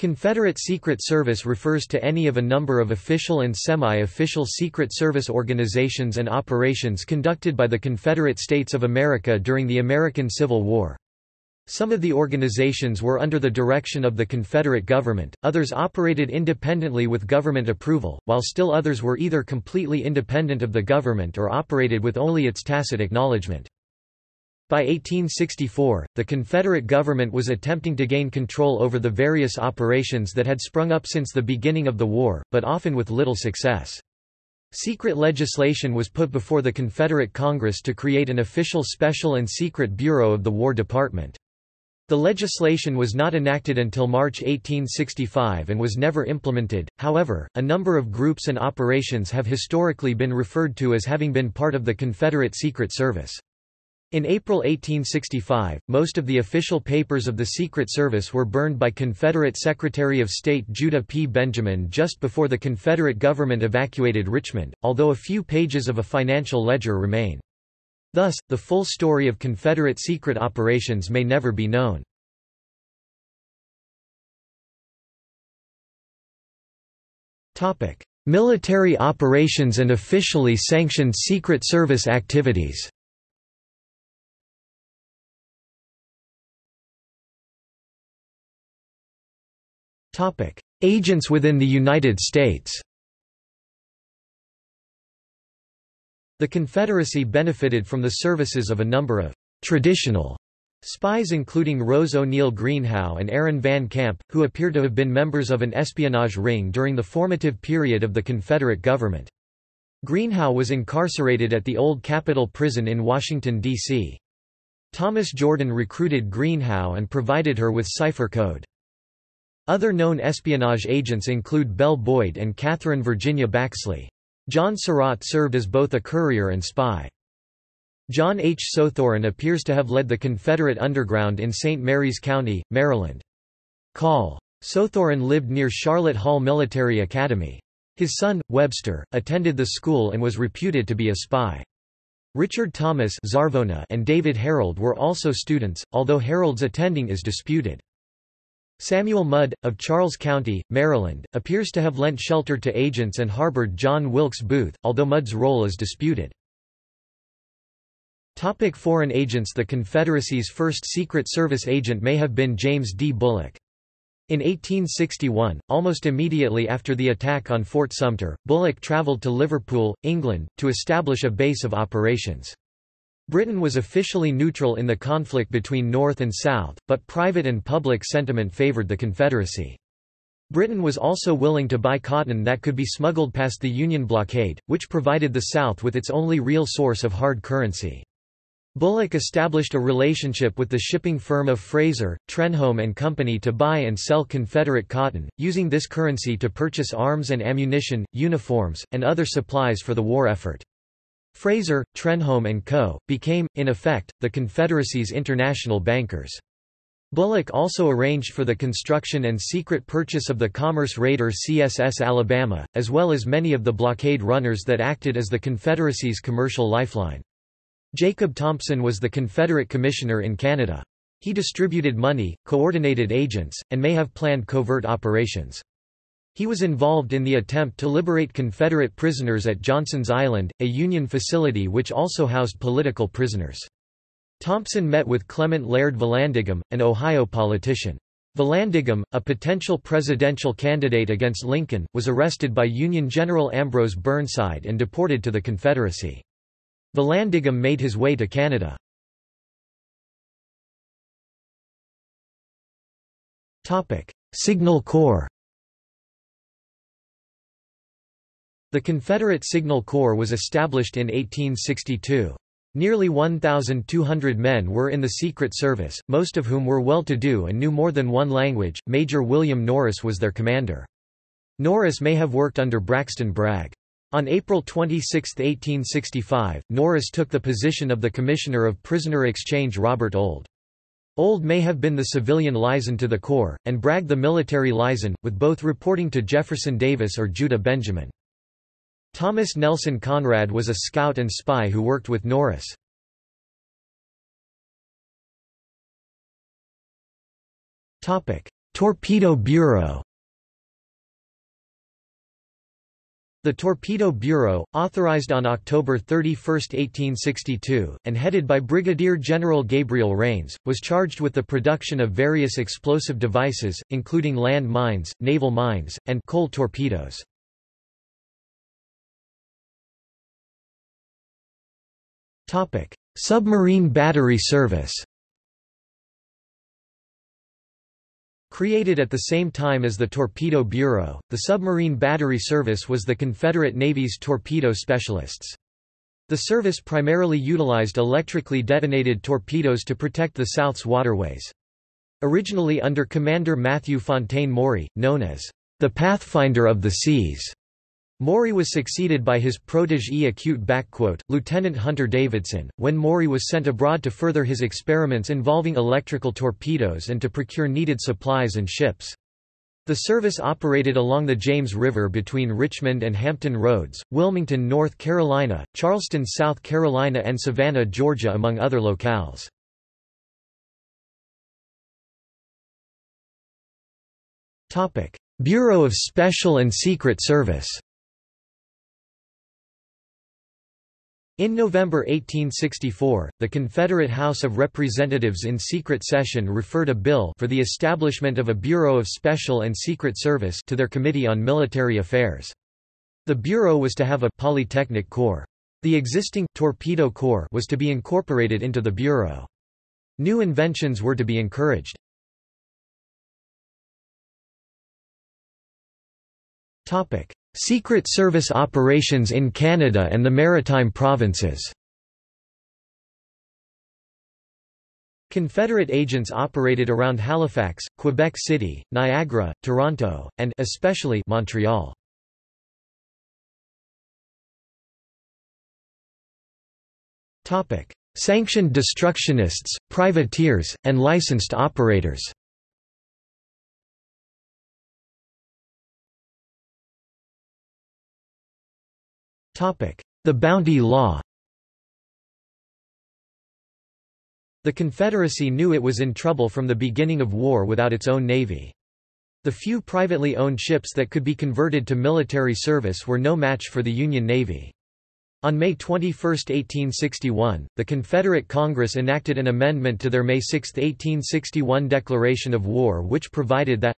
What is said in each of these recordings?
Confederate Secret Service refers to any of a number of official and semi-official Secret Service organizations and operations conducted by the Confederate States of America during the American Civil War. Some of the organizations were under the direction of the Confederate government, others operated independently with government approval, while still others were either completely independent of the government or operated with only its tacit acknowledgement. By 1864, the Confederate government was attempting to gain control over the various operations that had sprung up since the beginning of the war, but often with little success. Secret legislation was put before the Confederate Congress to create an official Special and Secret Bureau of the War Department. The legislation was not enacted until March 1865 and was never implemented, however, a number of groups and operations have historically been referred to as having been part of the Confederate Secret Service. In April 1865, most of the official papers of the Secret Service were burned by Confederate Secretary of State Judah P. Benjamin just before the Confederate government evacuated Richmond, although a few pages of a financial ledger remain. Thus, the full story of Confederate secret operations may never be known. Military operations and officially sanctioned Secret Service activities Agents within the United States The Confederacy benefited from the services of a number of «traditional» spies including Rose O'Neal Greenhow and Aaron Van Camp, who appear to have been members of an espionage ring during the formative period of the Confederate government. Greenhow was incarcerated at the Old Capitol Prison in Washington, D.C. Thomas Jordan recruited Greenhow and provided her with cipher code. Other known espionage agents include Belle Boyd and Catherine Virginia Baxley. John Surratt served as both a courier and spy. John H. Sothoron appears to have led the Confederate underground in St. Mary's County, Maryland. Call. Sothoron lived near Charlotte Hall Military Academy. His son, Webster, attended the school and was reputed to be a spy. Richard Thomas and David Herold were also students, although Herold's attending is disputed. Samuel Mudd, of Charles County, Maryland, appears to have lent shelter to agents and harbored John Wilkes Booth, although Mudd's role is disputed. Topic foreign agents The Confederacy's first Secret Service agent may have been James D. Bulloch. In 1861, almost immediately after the attack on Fort Sumter, Bulloch traveled to Liverpool, England, to establish a base of operations. Britain was officially neutral in the conflict between North and South, but private and public sentiment favoured the Confederacy. Britain was also willing to buy cotton that could be smuggled past the Union blockade, which provided the South with its only real source of hard currency. Bulloch established a relationship with the shipping firm of Fraser, Trenholm and Company to buy and sell Confederate cotton, using this currency to purchase arms and ammunition, uniforms, and other supplies for the war effort. Fraser, Trenholm & Co., became, in effect, the Confederacy's international bankers. Bulloch also arranged for the construction and secret purchase of the commerce raider CSS Alabama, as well as many of the blockade runners that acted as the Confederacy's commercial lifeline. Jacob Thompson was the Confederate commissioner in Canada. He distributed money, coordinated agents, and may have planned covert operations. He was involved in the attempt to liberate Confederate prisoners at Johnson's Island, a Union facility which also housed political prisoners. Thompson met with Clement Laird Vallandigham, an Ohio politician. Vallandigham, a potential presidential candidate against Lincoln, was arrested by Union General Ambrose Burnside and deported to the Confederacy. Vallandigham made his way to Canada. Signal Corps The Confederate Signal Corps was established in 1862. Nearly 1,200 men were in the Secret Service, most of whom were well-to-do and knew more than one language. Major William Norris was their commander. Norris may have worked under Braxton Bragg. On April 26, 1865, Norris took the position of the Commissioner of Prisoner Exchange Robert Old. Old may have been the civilian liaison to the Corps, and Bragg the military liaison, with both reporting to Jefferson Davis or Judah Benjamin. Thomas Nelson Conrad was a scout and spy who worked with Norris. Torpedo Bureau The Torpedo Bureau, authorized on October 31, 1862, and headed by Brigadier General Gabriel Rains, was charged with the production of various explosive devices, including land mines, naval mines, and coal torpedoes. Submarine battery service Created at the same time as the Torpedo Bureau, the Submarine Battery Service was the Confederate Navy's torpedo specialists. The service primarily utilized electrically detonated torpedoes to protect the South's waterways. Originally under Commander Matthew Fontaine Maury, known as the Pathfinder of the Seas, Maury was succeeded by his protege acute backquote, Lieutenant Hunter Davidson, when Maury was sent abroad to further his experiments involving electrical torpedoes and to procure needed supplies and ships. The service operated along the James River between Richmond and Hampton Roads, Wilmington, North Carolina, Charleston, South Carolina and Savannah, Georgia among other locales. Bureau of Special and Secret Service In November 1864, the Confederate House of Representatives in secret session referred a bill for the establishment of a Bureau of Special and Secret Service to their Committee on Military Affairs. The Bureau was to have a Polytechnic Corps. The existing Torpedo Corps was to be incorporated into the Bureau. New inventions were to be encouraged. Secret Service operations in Canada and the Maritime Provinces Confederate agents operated around Halifax, Quebec City, Niagara, Toronto, and especially Montreal. Topic: Sanctioned destructionists, privateers, and licensed operators. The Bounty Law The Confederacy knew it was in trouble from the beginning of war without its own navy. The few privately owned ships that could be converted to military service were no match for the Union Navy. On May 21, 1861, the Confederate Congress enacted an amendment to their May 6, 1861 declaration of war which provided that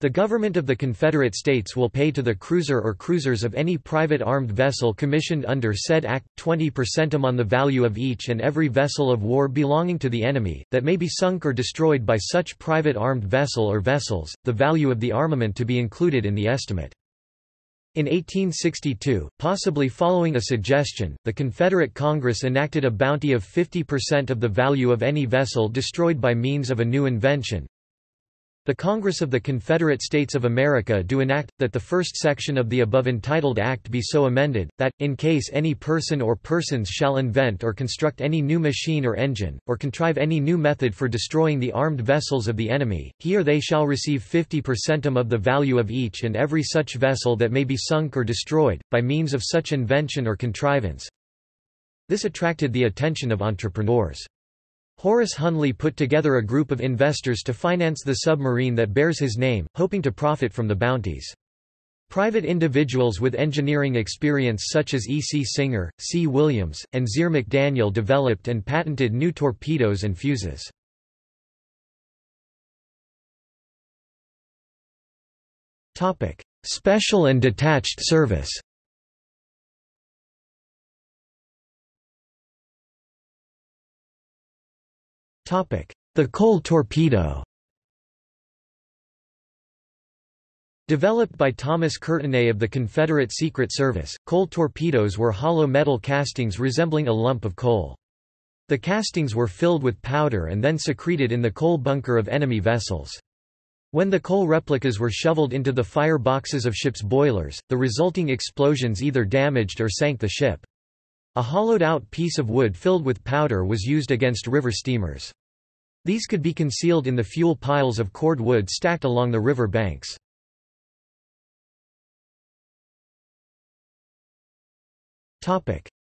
the government of the Confederate States will pay to the cruiser or cruisers of any private armed vessel commissioned under said act, 20% on the value of each and every vessel of war belonging to the enemy, that may be sunk or destroyed by such private armed vessel or vessels, the value of the armament to be included in the estimate. In 1862, possibly following a suggestion, the Confederate Congress enacted a bounty of 50% of the value of any vessel destroyed by means of a new invention, the Congress of the Confederate States of America do enact, that the first section of the above entitled Act be so amended, that, in case any person or persons shall invent or construct any new machine or engine, or contrive any new method for destroying the armed vessels of the enemy, he or they shall receive 50 percentum of the value of each and every such vessel that may be sunk or destroyed, by means of such invention or contrivance. This attracted the attention of entrepreneurs. Horace Hunley put together a group of investors to finance the submarine that bears his name, hoping to profit from the bounties. Private individuals with engineering experience such as E. C. Singer, C. Williams, and Zero McDaniel developed and patented new torpedoes and fuses. Special and detached service The coal torpedo Developed by Thomas Courtenay of the Confederate Secret Service, coal torpedoes were hollow metal castings resembling a lump of coal. The castings were filled with powder and then secreted in the coal bunker of enemy vessels. When the coal replicas were shoveled into the fire boxes of ships' boilers, the resulting explosions either damaged or sank the ship. A hollowed-out piece of wood filled with powder was used against river steamers. These could be concealed in the fuel piles of cord wood stacked along the river banks.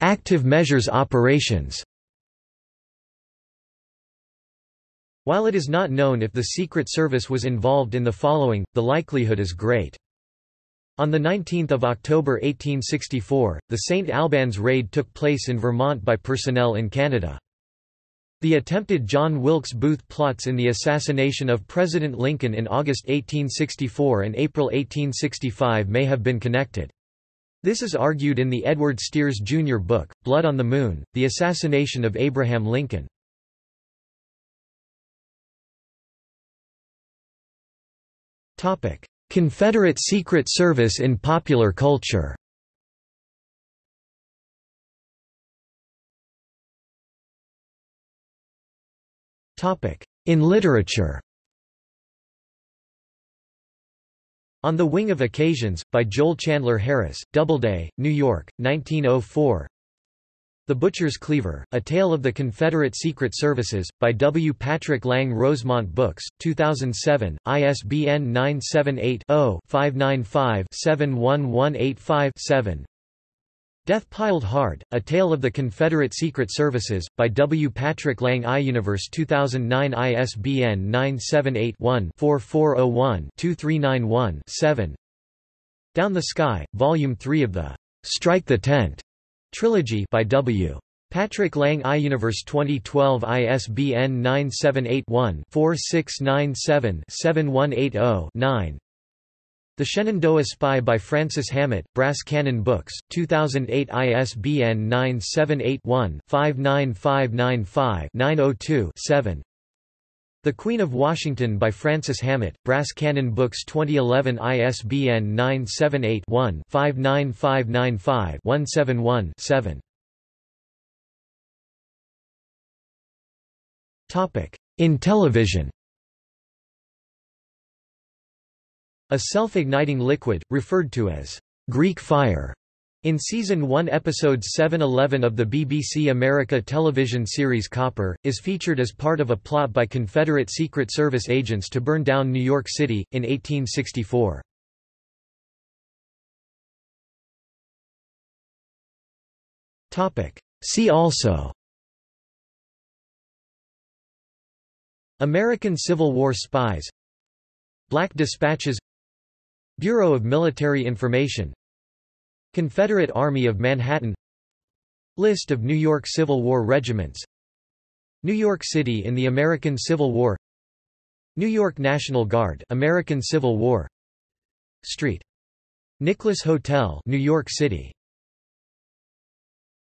Active measures operations While it is not known if the Secret Service was involved in the following, the likelihood is great. On 19 October 1864, the St. Albans raid took place in Vermont by personnel in Canada. The attempted John Wilkes Booth plots in the assassination of President Lincoln in August 1864 and April 1865 may have been connected. This is argued in the Edward Steers Jr. book, Blood on the Moon, The Assassination of Abraham Lincoln. Confederate Secret Service in popular culture In literature. On the Wing of Occasions, by Joel Chandler Harris, Doubleday, New York, 1904 the Butcher's Cleaver, A Tale of the Confederate Secret Services, by W. Patrick Lang Rosemont Books, 2007, ISBN 978-0-595-71185-7 Death Piled Hard, A Tale of the Confederate Secret Services, by W. Patrick Lang iUniverse 2009 ISBN 978-1-4401-2391-7 Down the Sky, Volume 3 of the Strike the Tent Trilogy by W. Patrick Lang iUniverse 2012 ISBN 978-1-4697-7180-9 The Shenandoah Spy by Francis Hamit, Brass Cannon Books, 2008 ISBN 978-1-59595-902-7 the Queen of Washington by Francis Hamit, Brass Cannon Books 2011 ISBN 978-1-59595-171-7 In television A self-igniting liquid, referred to as Greek fire, in Season 1 Episode 711 of the BBC America television series Copper, is featured as part of a plot by Confederate Secret Service agents to burn down New York City, in 1864. See also American Civil War spies Black Dispatches Bureau of Military Information Confederate Army of Manhattan List of New York Civil War regiments New York City in the American Civil War New York National Guard American Civil War Street. Nicholas Hotel New York City